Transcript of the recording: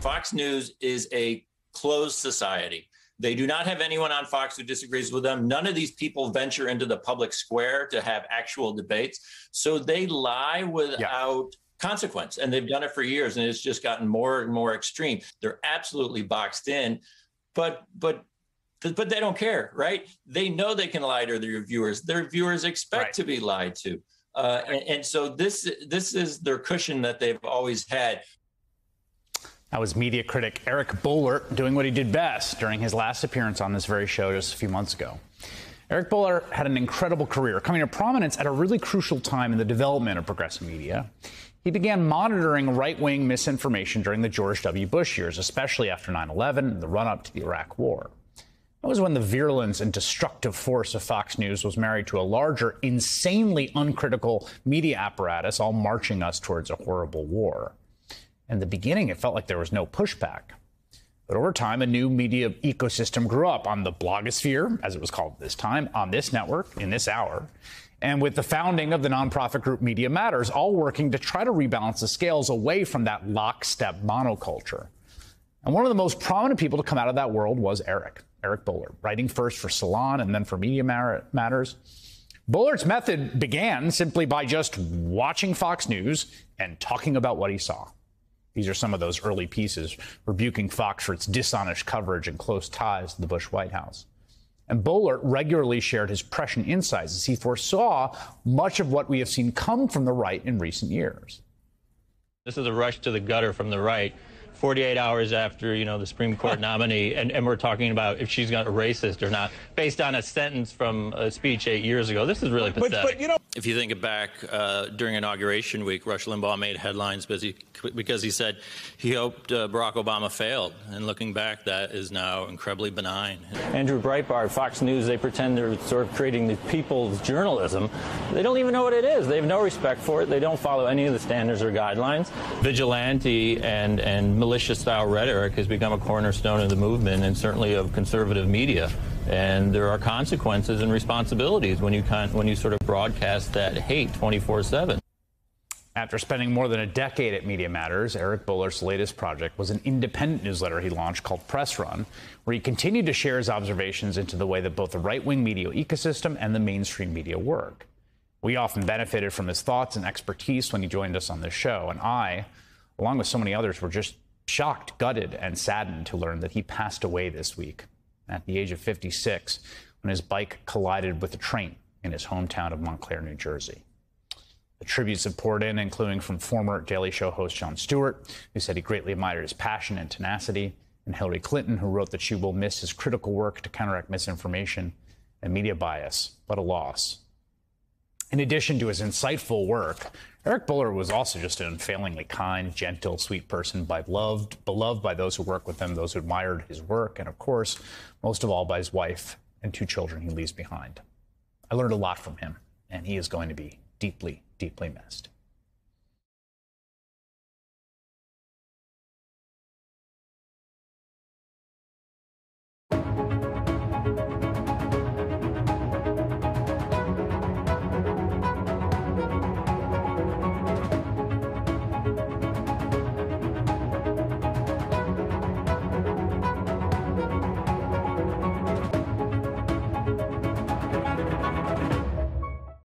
Fox News is a closed society. They do not have anyone on Fox who disagrees with them. None of these people venture into the public square to have actual debates. So they lie without yeah. consequence. And they've done it for years and it's just gotten more and more extreme. They're absolutely boxed in. But but but they don't care, right? They know they can lie to their viewers. Their viewers expect right. to be lied to. Uh, and, and so this this is their cushion that they've always had. That was media critic Eric Boehlert doing what he did best during his last appearance on this very show just a few months ago. Eric Boehlert had an incredible career, coming to prominence at a really crucial time in the development of progressive media. He began monitoring right wing misinformation during the George W. Bush years, especially after 9 11 and the run up to the Iraq War. That was when the virulence and destructive force of Fox News was married to a larger, insanely uncritical media apparatus, all marching us towards a horrible war. In the beginning, it felt like there was no pushback. But over time, a new media ecosystem grew up on the blogosphere, as it was called at this time, on this network, in this hour. And with the founding of the nonprofit group Media Matters, all working to try to rebalance the scales away from that lockstep monoculture. And one of the most prominent people to come out of that world was Eric, Eric Boehlert, writing first for Salon and then for Media Matters. Boehlert's method began simply by just watching Fox News and talking about what he saw. These are some of those early pieces rebuking Fox for its dishonest coverage and close ties to the Bush White House. And Boehlert regularly shared his prescient insights as he foresaw much of what we have seen come from the right in recent years. This is a rush to the gutter from the right 48 hours after, you know, the Supreme Court nominee, and, and we're talking about if she's a racist or not, based on a sentence from a speech eight years ago. This is really pathetic. But, but you know, if you think back uh, during inauguration week, Rush Limbaugh made headlines because he, because he said he hoped uh, Barack Obama failed. And looking back, that is now incredibly benign. Andrew Breitbart, Fox News, they pretend they're sort of creating the people's journalism. They don't even know what it is. They have no respect for it. They don't follow any of the standards or guidelines. Vigilante and, and militia style rhetoric has become a cornerstone of the movement and certainly of conservative media. And there are consequences and responsibilities when you when you sort of broadcast that hate 24 7. After spending more than a decade at Media Matters, Eric Boehlert's latest project was an independent newsletter he launched called Press Run, where he continued to share his observations into the way that both the right wing media ecosystem and the mainstream media work. We often benefited from his thoughts and expertise when he joined us on this show, and I, along with so many others, were just shocked, gutted, and saddened to learn that he passed away this week at the age of 56 when his bike collided with a train in his hometown of Montclair, New Jersey. The tributes have poured in, including from former Daily Show host Jon Stewart, who said he greatly admired his passion and tenacity, and Hillary Clinton, who wrote that she will miss his critical work to counteract misinformation and media bias. What a loss. In addition to his insightful work, Eric Boehlert was also just an unfailingly kind, gentle, sweet person, by loved, beloved by those who worked with him, those who admired his work, and of course, most of all, by his wife and two children he leaves behind. I learned a lot from him, and he is going to be deeply, deeply missed.